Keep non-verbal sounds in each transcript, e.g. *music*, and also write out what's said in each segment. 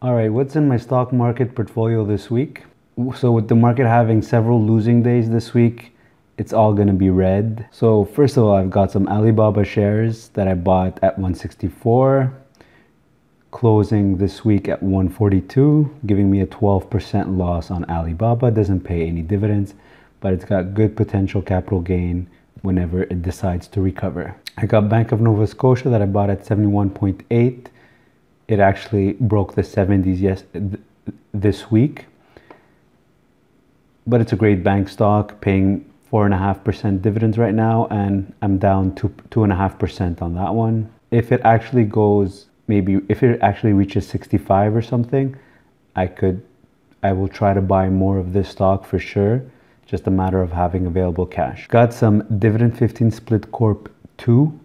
All right, what's in my stock market portfolio this week? So, with the market having several losing days this week, it's all gonna be red. So, first of all, I've got some Alibaba shares that I bought at 164, closing this week at 142, giving me a 12% loss on Alibaba. Doesn't pay any dividends, but it's got good potential capital gain whenever it decides to recover. I got Bank of Nova Scotia that I bought at 71.8 it actually broke the 70s yes this week. But it's a great bank stock paying four and a half percent dividends right now and i'm down to two and a half percent on that one. If it actually goes maybe if it actually reaches 65 or something i could i will try to buy more of this stock for sure. Just a matter of having available cash. Got some dividend 15 split corp 2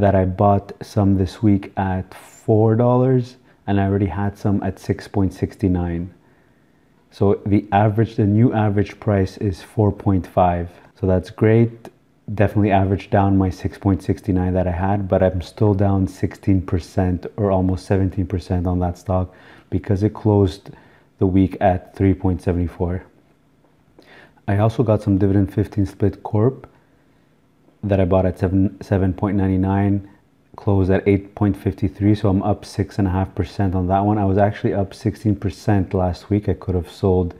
that i bought some this week at $4 and I already had some at 6.69. So the average, the new average price is 4.5. So that's great. Definitely averaged down my 6.69 that I had, but I'm still down 16% or almost 17% on that stock because it closed the week at 3.74. I also got some dividend 15 split corp that I bought at 7 7.99 closed at 8.53 so i'm up six and a half percent on that one. I was actually up 16 percent last week. I could have sold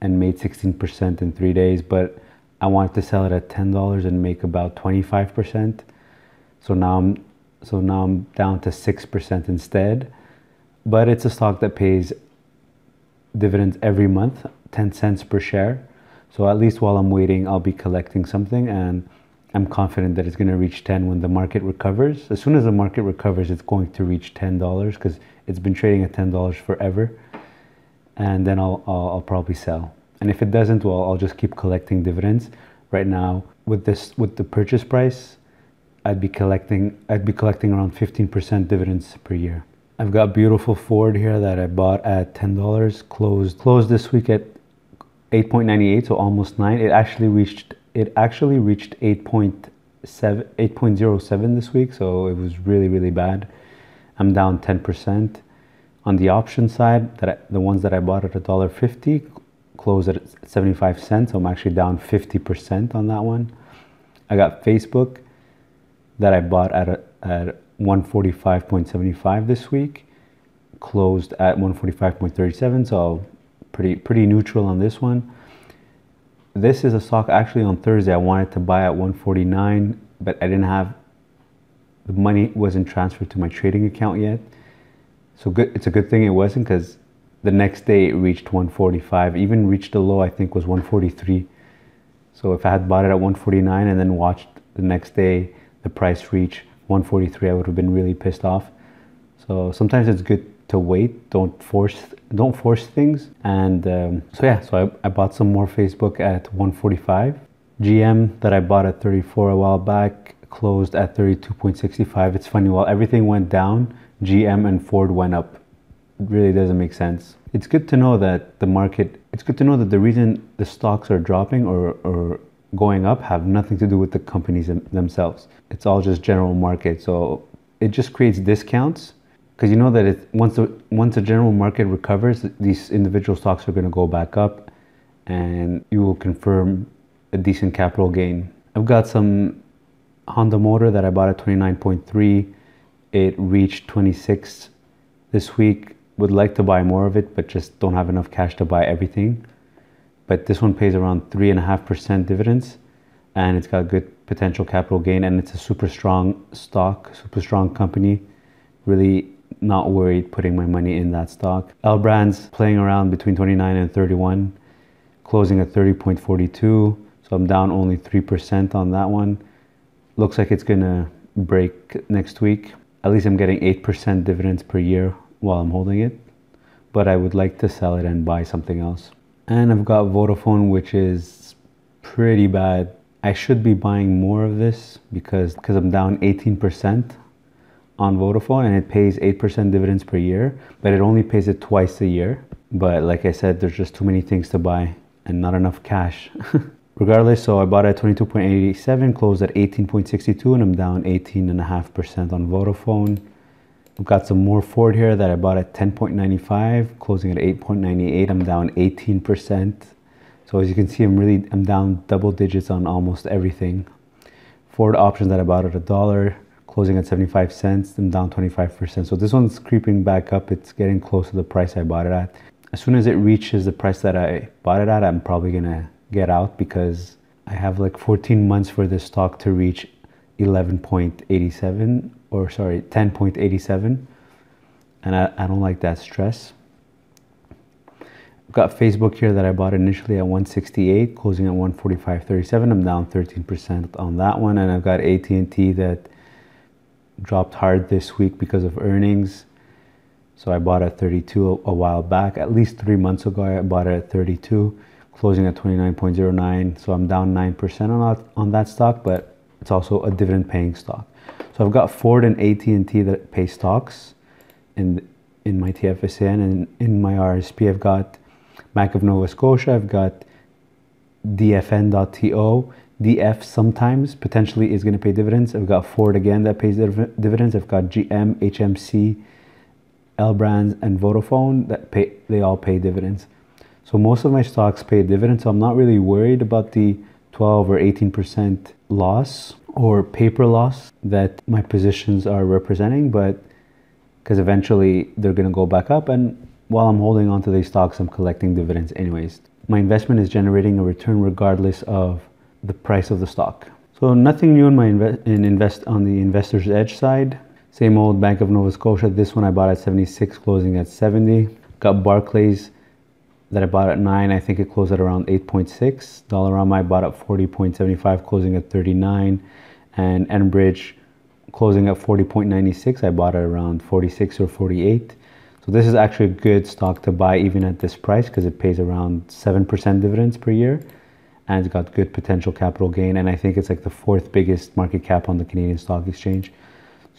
and made 16 percent in three days but i wanted to sell it at ten dollars and make about 25 percent. So now i'm so now i'm down to six percent instead. But it's a stock that pays dividends every month 10 cents per share. So at least while i'm waiting i'll be collecting something and I'm confident that it's going to reach 10 when the market recovers. As soon as the market recovers, it's going to reach $10 because it's been trading at $10 forever. And then I'll, I'll, I'll, probably sell. And if it doesn't, well, I'll just keep collecting dividends. Right now, with this, with the purchase price, I'd be collecting, I'd be collecting around 15% dividends per year. I've got beautiful Ford here that I bought at $10, closed, closed this week at 8.98, so almost nine. It actually reached it actually reached 8.7 8.07 this week so it was really really bad. I'm down 10% on the option side that I, the ones that i bought at $1.50 closed at 75 cents so i'm actually down 50% on that one. I got facebook that i bought at, a, at 145.75 this week closed at 145.37 so pretty pretty neutral on this one this is a stock actually on Thursday I wanted to buy at 149, but I didn't have the money wasn't transferred to my trading account yet. So good, it's a good thing it wasn't because the next day it reached 145, even reached the low I think was 143. So if I had bought it at 149 and then watched the next day the price reach 143, I would have been really pissed off. So sometimes it's good to wait. Don't force don't force things. And um, so yeah, so I, I bought some more Facebook at 145. GM that I bought at 34 a while back closed at 32.65. It's funny, while everything went down, GM and Ford went up. It really doesn't make sense. It's good to know that the market, it's good to know that the reason the stocks are dropping or, or going up have nothing to do with the companies themselves. It's all just general market. So it just creates discounts because you know that it, once the once the general market recovers, these individual stocks are going to go back up, and you will confirm a decent capital gain. I've got some Honda motor that I bought at 29.3. It reached 26 this week. Would like to buy more of it, but just don't have enough cash to buy everything. But this one pays around three and a half percent dividends, and it's got good potential capital gain, and it's a super strong stock, super strong company. Really not worried putting my money in that stock. L Brands playing around between 29 and 31, closing at 30.42. So I'm down only 3% on that one. Looks like it's gonna break next week. At least I'm getting 8% dividends per year while I'm holding it. But I would like to sell it and buy something else. And I've got Vodafone, which is pretty bad. I should be buying more of this because because I'm down 18% on Vodafone and it pays 8% dividends per year, but it only pays it twice a year. But like I said, there's just too many things to buy and not enough cash. *laughs* Regardless, so I bought at 22.87, closed at 18.62, and I'm down 18.5% on Vodafone. I've got some more Ford here that I bought at 10.95, closing at 8.98. I'm down 18%. So as you can see, I'm really I'm down double digits on almost everything. Ford options that I bought at a dollar, closing at 75 cents. I'm down 25%. So this one's creeping back up. It's getting close to the price I bought it at. As soon as it reaches the price that I bought it at, I'm probably gonna get out because I have like 14 months for this stock to reach 11.87 or sorry 10.87 and I, I don't like that stress I've got Facebook here that I bought initially at 168 closing at 145.37 I'm down 13% on that one and I've got AT&T that dropped hard this week because of earnings. So I bought at 32 a, while back. At least three months ago I bought it at 32 closing at 29.09 so I'm down 9% on that, on that stock but it's also a dividend paying stock. So I've got Ford and AT&T that pay stocks in in my TFSA and in my RSP I've got Bank of Nova Scotia, I've got DFN.TO. DF sometimes potentially is going to pay dividends. I've got Ford again that pays dividends. I've got GM, HMC, L Brands, and Vodafone that pay. They all pay dividends. So most of my stocks pay dividends. So I'm not really worried about the 12 or 18 percent loss or paper loss that my positions are representing, but because eventually they're going to go back up. And while I'm holding on to these stocks, I'm collecting dividends anyways. My investment is generating a return regardless of the price of the stock. So nothing new in my inve- in invest on the investor's edge side. Same old Bank of Nova Scotia. This one I bought at 76, closing at 70. Got Barclays that I bought at 9. I think it closed at around 8.6. Dollarama I bought at 40.75, closing at 39 and Enbridge closing at 40.96. I bought it around 46 or 48. So this is actually a good stock to buy even at this price because it pays around 7% dividends per year and it's got good potential capital gain and I think it's like the fourth biggest market cap on the Canadian Stock Exchange.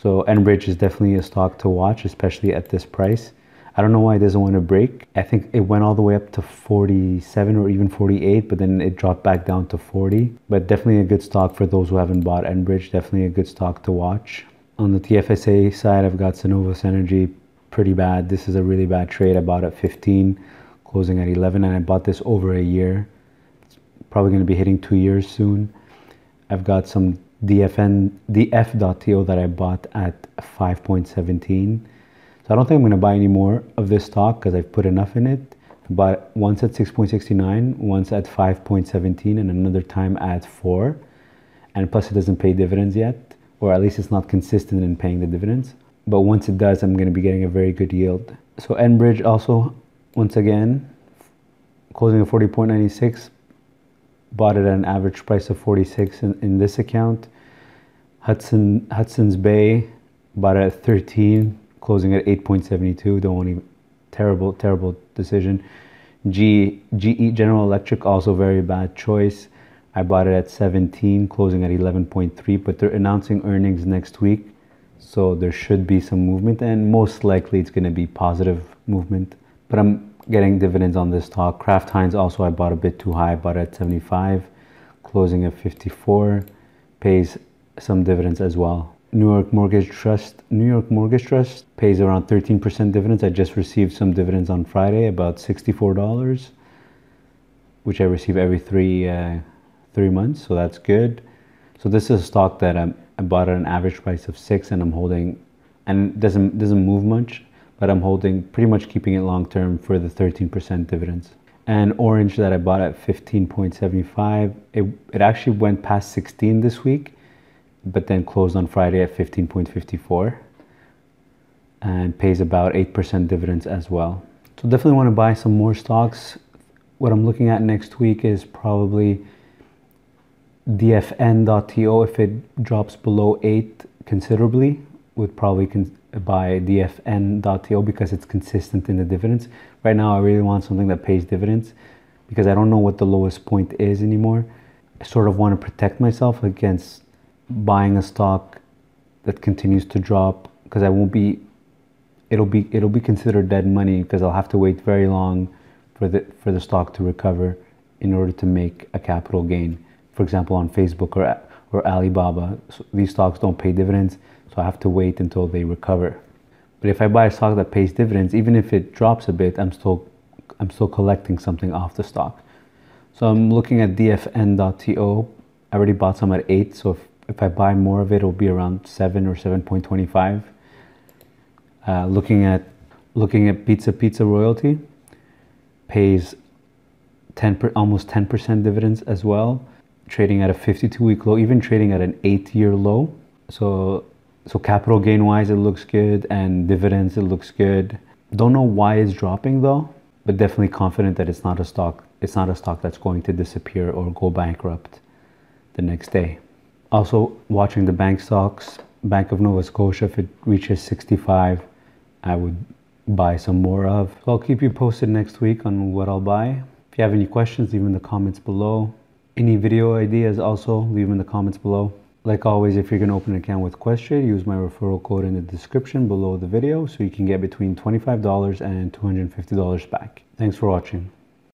So Enbridge is definitely a stock to watch especially at this price. I don't know why it doesn't want to break. I think it went all the way up to 47 or even 48, but then it dropped back down to 40. But definitely a good stock for those who haven't bought Enbridge. Definitely a good stock to watch. On the TFSA side, I've got Cenovus Energy pretty bad. This is a really bad trade. I bought at 15, closing at 11, and I bought this over a year. Probably going to be hitting two years soon. I've got some DFN, DF.TO that I bought at 5.17 so I don't think I'm going to buy any more of this stock because I've put enough in it. But once at 6.69, once at 5.17, and another time at 4. And plus, it doesn't pay dividends yet, or at least it's not consistent in paying the dividends. But once it does, I'm going to be getting a very good yield. So Enbridge also, once again, closing at 40.96, bought it at an average price of 46 in, in this account. Hudson Hudson's Bay bought it at 13 closing at 8.72. Don't even terrible, terrible decision. G, GE General Electric also very bad choice. I bought it at 17, closing at 11.3, but they're announcing earnings next week, so there should be some movement, and most likely it's going to be positive movement. But I'm getting dividends on this stock. Kraft Heinz also I bought a bit too high, bought at 75, closing at 54, pays some dividends as well. New York Mortgage Trust. New York Mortgage Trust pays around 13% dividends. I just received some dividends on Friday, about $64, which I receive every three uh, three months. So that's good. So this is a stock that I'm, I bought at an average price of six, and I'm holding, and doesn't doesn't move much, but I'm holding pretty much keeping it long term for the 13% dividends. And Orange that I bought at 15.75, it it actually went past 16 this week but then closed on Friday at 15.54 and pays about 8% dividends as well. So definitely want to buy some more stocks. What I'm looking at next week is probably DFN.TO. If it drops below 8 considerably, would probably con- buy DFN.TO because it's consistent in the dividends. Right now, I really want something that pays dividends because I don't know what the lowest point is anymore. I sort of want to protect myself against buying a stock that continues to drop because I won't be it'll be it'll be considered dead money because I'll have to wait very long for the for the stock to recover in order to make a capital gain. For example, on Facebook or or Alibaba, so these stocks don't pay dividends, so I have to wait until they recover. But if I buy a stock that pays dividends, even if it drops a bit, I'm still I'm still collecting something off the stock. So I'm looking at DFN.to. I already bought some at 8, so if, if I buy more of it, it'll be around 7 or 7.25. Uh, looking at looking at Pizza Pizza Royalty, pays 10 per, almost 10% dividends as well, trading at a 52 week low, even trading at an 8 year low. So so capital gain wise it looks good and dividends it looks good. Don't know why it's dropping though, but definitely confident that it's not a stock it's not a stock that's going to disappear or go bankrupt the next day. Also watching the bank stocks, Bank of Nova Scotia if it reaches 65, I would buy some more of. So I'll keep you posted next week on what I'll buy. If you have any questions, leave in the comments below. Any video ideas also leave them in the comments below. Like always, if you're going to open an account with Questrade, use my referral code in the description below the video so you can get between $25 and $250 back. Thanks for watching.